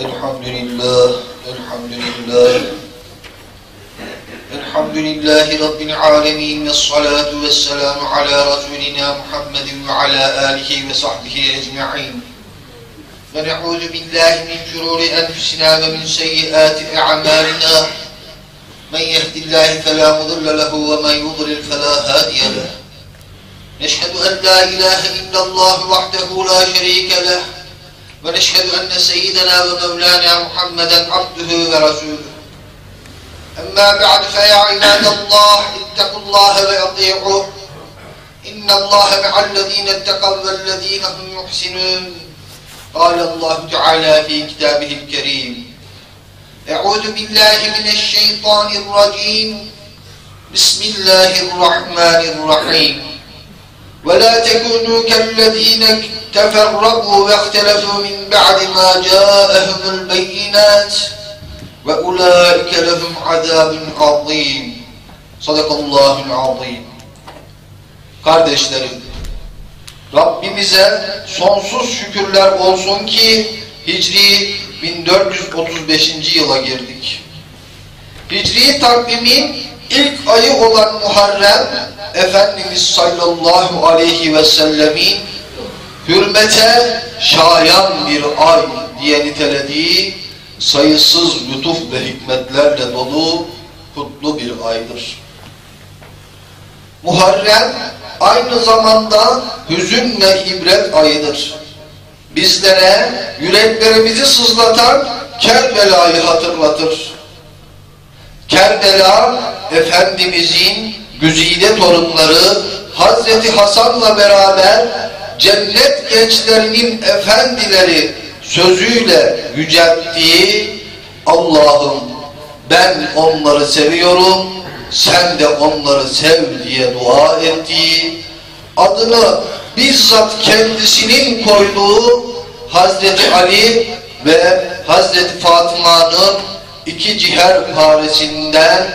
الحمد لله الحمد لله. الحمد لله رب العالمين والصلاة والسلام على رسولنا محمد وعلى آله وصحبه أجمعين. ونعوذ بالله من شرور أنفسنا ومن سيئات أعمالنا. من يهد الله فلا مضل له ومن يضلل فلا هادي له. نشهد أن لا إله إلا الله وحده لا شريك له. ونشهد أن سيدنا ومولانا محمدا عبده ورسوله أما بعد فيا عباد الله اتقوا الله وأطيعوه إن الله مع الذين اتقوا والذين هم يحسنون قال الله تعالى في كتابه الكريم أعوذ بالله من الشيطان الرجيم بسم الله الرحمن الرحيم ولا تكونوا كالذين تفرقوا واختلفوا من بعد ما جاءهم البينات وأولئك لهم عذاب عظيم صدق الله العظيم Kardeşlerim, Rabbimize sonsuz şükürler olsun ki Hicri 1435. yıla girdik. Hicri takvimin ilk ayı olan Muharrem, Efendimiz sallallahu aleyhi ve sellemin hürmete şayan bir ay diye nitelediği sayısız lütuf ve hikmetlerle dolu kutlu bir aydır. Muharrem aynı zamanda hüzün ve ibret ayıdır. Bizlere yüreklerimizi sızlatan Kerbela'yı hatırlatır. Kerbela, Efendimizin güzide torunları Hazreti Hasan'la beraber cennet gençlerinin efendileri sözüyle yücelttiği Allah'ım ben onları seviyorum sen de onları sev diye dua ettiği adını bizzat kendisinin koyduğu Hazreti Ali ve Hazreti Fatıma'nın iki ciher paresinden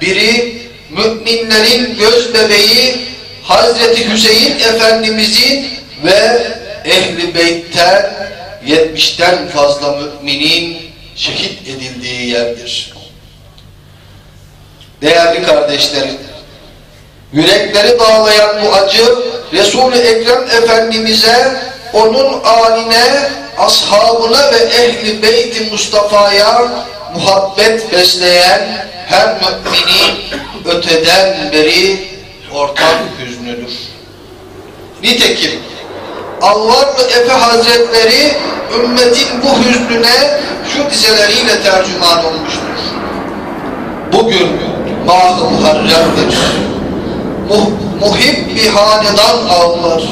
biri müminlerin göz bebeği Hazreti Hüseyin Efendimizin ve Ehli Beyt'ten 70'ten fazla müminin şehit edildiği yerdir. Değerli kardeşlerim, yürekleri dağlayan bu acı Resul-i Ekrem Efendimiz'e, onun aline, ashabına ve ehli beyt-i Mustafa'ya muhabbet besleyen her müminin öteden beri ortak hüznüdür. Nitekim Alvarlı Efe Hazretleri ümmetin bu hüznüne şu dizeleriyle tercüman olmuştur. Bugün mah-ı. Muh, muhib bir hanedan ağlar.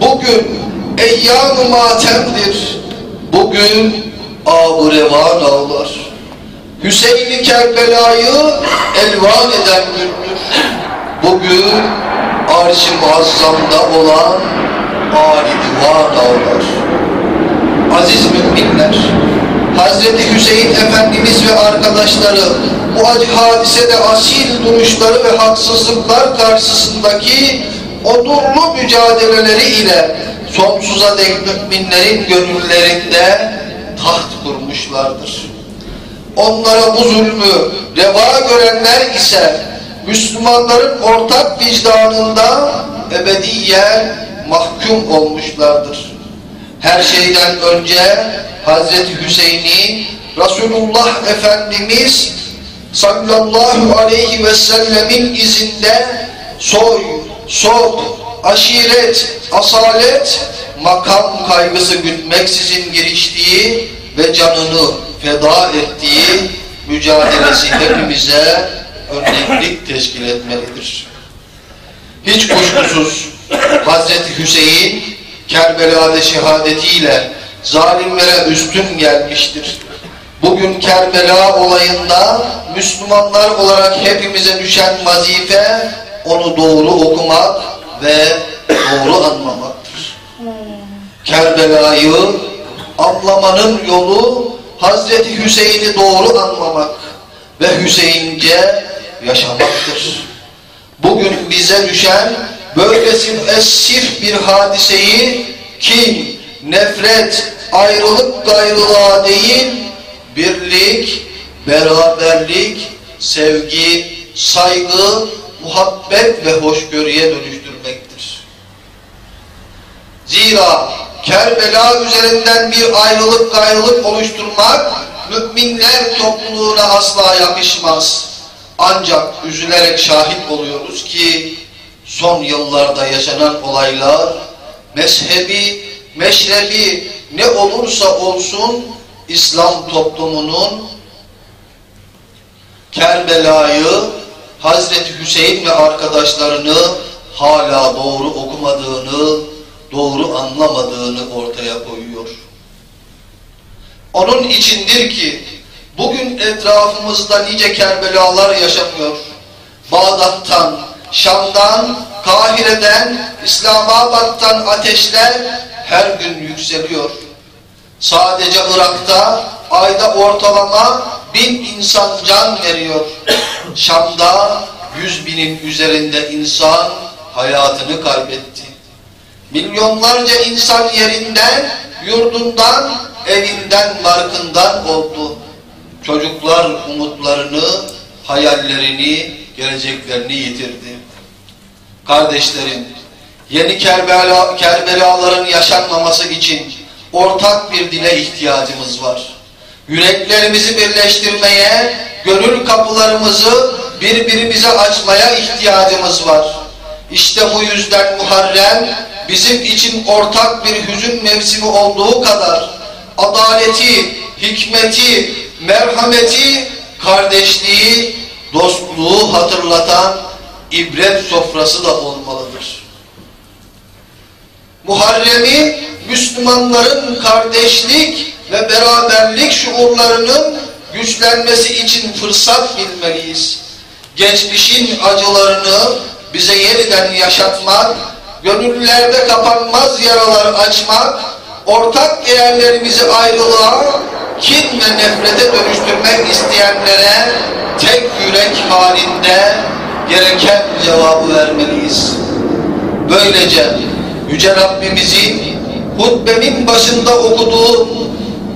Bugün eyyam-ı matemdir. Bugün ab-ı revan ağlar. Hüseyin-i Kerbela'yı elvan eden gündür. Bugün arş-ı muazzamda olan Ali divan ağlar. Aziz müminler, Hazreti Hüseyin Efendimiz ve arkadaşları bu acı hadisede asil duruşları ve haksızlıklar karşısındaki onurlu mücadeleleri ile sonsuza dek müminlerin gönüllerinde taht kurmuşlardır. Onlara bu zulmü reva görenler ise Müslümanların ortak vicdanında ebediyen mahkum olmuşlardır. Her şeyden önce Hazreti Hüseyin'i Resulullah Efendimiz sallallahu aleyhi ve sellemin izinde soy, sok, aşiret, asalet, makam kaygısı gütmeksizin giriştiği ve canını feda ettiği mücadelesi hepimize örneklik teşkil etmelidir. Hiç kuşkusuz Hazreti Hüseyin Kerbela'da şehadetiyle zalimlere üstün gelmiştir. Bugün Kerbela olayında Müslümanlar olarak hepimize düşen vazife onu doğru okumak ve doğru anlamaktır. Kerbela'yı anlamanın yolu Hazreti Hüseyin'i doğru anlamak ve Hüseyince yaşamaktır. Bugün bize düşen böylesi müessif bir hadiseyi kim, nefret, ayrılık gayrılığa değil, birlik, beraberlik, sevgi, saygı, muhabbet ve hoşgörüye dönüştürmektir. Zira Kerbela üzerinden bir ayrılık gayrılık oluşturmak müminler topluluğuna asla yakışmaz. Ancak üzülerek şahit oluyoruz ki son yıllarda yaşanan olaylar mezhebi, meşrebi ne olursa olsun İslam toplumunun Kerbela'yı Hazreti Hüseyin ve arkadaşlarını hala doğru okumadığını, doğru anlamadığını ortaya koyuyor. Onun içindir ki bugün etrafımızda nice Kerbelalar yaşamıyor. Bağdat'tan, Şam'dan, Kahire'den, İslamabad'dan ateşler her gün yükseliyor. Sadece Irak'ta ayda ortalama bin insan can veriyor. Şam'da yüz binin üzerinde insan hayatını kaybetti. Milyonlarca insan yerinden, yurdundan, evinden, markından oldu. Çocuklar umutlarını, hayallerini, geleceklerini yitirdi. Kardeşlerim, yeni Kerbela, Kerbelaların yaşanmaması için ortak bir dile ihtiyacımız var. Yüreklerimizi birleştirmeye, gönül kapılarımızı birbirimize açmaya ihtiyacımız var. İşte bu yüzden Muharrem bizim için ortak bir hüzün mevsimi olduğu kadar adaleti, hikmeti, merhameti, kardeşliği, dostluğu hatırlatan ibret sofrası da olmalıdır. Muharrem'i Müslümanların kardeşlik ve beraberlik şuurlarının güçlenmesi için fırsat bilmeliyiz. Geçmişin acılarını bize yeniden yaşatmak, gönüllerde kapanmaz yaralar açmak, ortak değerlerimizi ayrılığa, kin ve nefrete dönüştürmek isteyenlere tek yürek halinde gereken cevabı vermeliyiz. Böylece Yüce Rabbimizin hutbemin başında okuduğu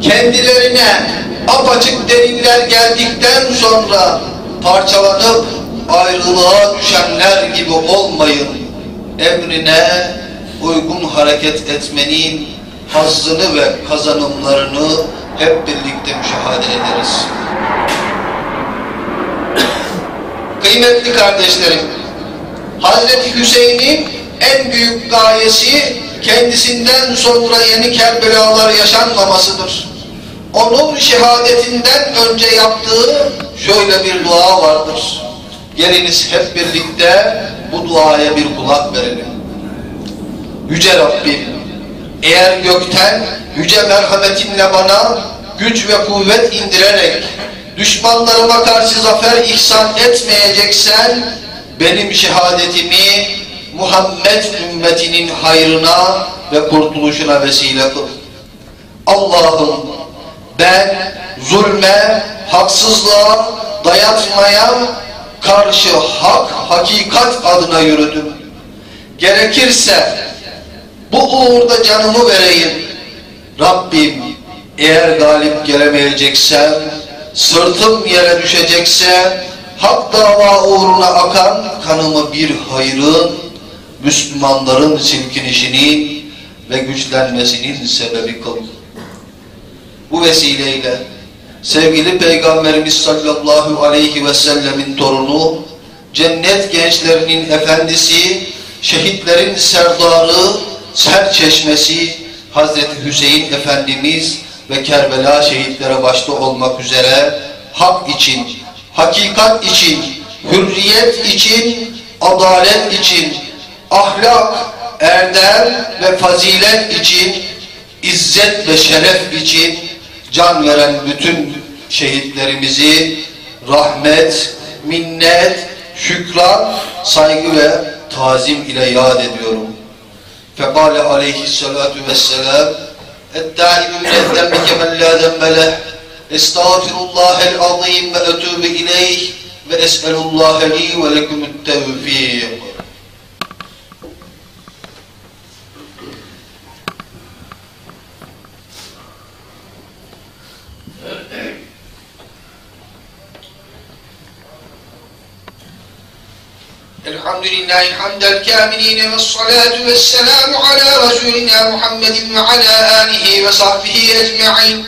kendilerine apaçık deliller geldikten sonra parçalanıp ayrılığa düşenler gibi olmayın. Emrine uygun hareket etmenin hazzını ve kazanımlarını hep birlikte müşahede ederiz. Kıymetli kardeşlerim, Hazreti Hüseyin'in en büyük gayesi kendisinden sonra yeni Kerbelalar yaşanmamasıdır. Onun şehadetinden önce yaptığı şöyle bir dua vardır. Geliniz hep birlikte bu duaya bir kulak verelim. Yüce Rabbim, eğer gökten yüce merhametinle bana güç ve kuvvet indirerek düşmanlarıma karşı zafer ihsan etmeyeceksen benim şehadetimi Muhammed ümmetinin hayrına ve kurtuluşuna vesile kıl. Allah'ım ben zulme, haksızlığa, dayatmaya karşı hak, hakikat adına yürüdüm. Gerekirse bu uğurda canımı vereyim. Rabbim eğer galip gelemeyeceksem, sırtım yere düşecekse, hak dava uğruna akan kanımı bir hayrın, Müslümanların silkinişinin ve güçlenmesinin sebebi kıl. Bu vesileyle sevgili Peygamberimiz sallallahu aleyhi ve sellemin torunu, cennet gençlerinin efendisi, şehitlerin serdarı, serçeşmesi Hazreti Hüseyin Efendimiz ve Kerbela şehitlere başta olmak üzere hak için, hakikat için, hürriyet için, adalet için, ahlak, erdem ve fazilet için, izzet ve şeref için can veren bütün şehitlerimizi rahmet, minnet, şükran, saygı ve tazim ile yad ediyorum. Fekale aleyhissalatu vesselam Ettaibu minel zembi kemen la zembeleh Estağfirullahel azim ve etûbü ileyh ve es'elullâhe li ve lekumut tevfîk الحمد لله حمد الكاملين والصلاة والسلام على رسولنا محمد وعلى آله وصحبه أجمعين.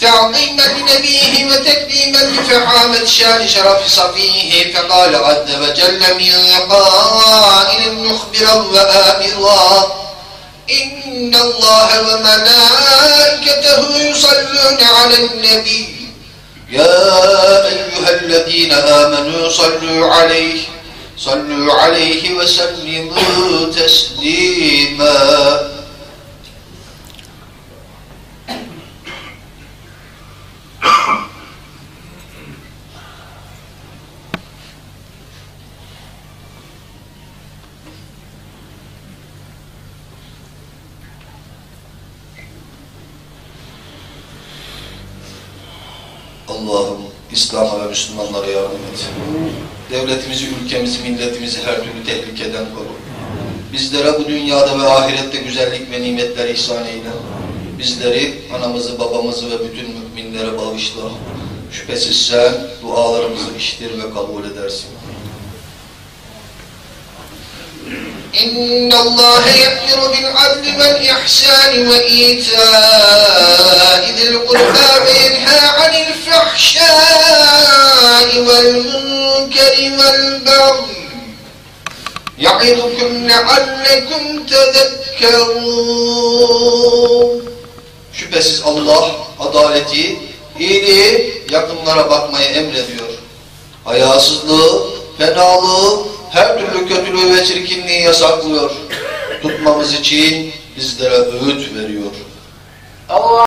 تعظيما لنبيه وتكريما لفحامة شان شرف صفيه فقال عز وجل من قائل مخبرا وآمرا إن الله وملائكته يصلون على النبي. يا أيها الذين آمنوا صلوا عليه. صلوا عليه وسلموا تسليما Allah'ım İslam'a ve Müslümanlara yardım et. Devletimizi, ülkemizi, milletimizi her türlü tehlikeden koru. Bizlere bu dünyada ve ahirette güzellik ve nimetler ihsan eyle. Bizleri, anamızı, babamızı ve bütün müminlere bağışla. Şüphesiz sen dualarımızı işitir ve kabul edersin. إن الله يأمر بالعدل والإحسان وإيتاء ذي القربى وينهى عن الفحشاء والمنكر والبغي يعظكم لعلكم تذكرون Şüphesiz Allah adaleti, iyiliği, yakınlara bakmayı emrediyor. Hayasızlığı, fenalığı, her türlü kötülüğü ve çirkinliği yasaklıyor. Tutmamız için bizlere öğüt veriyor. Allah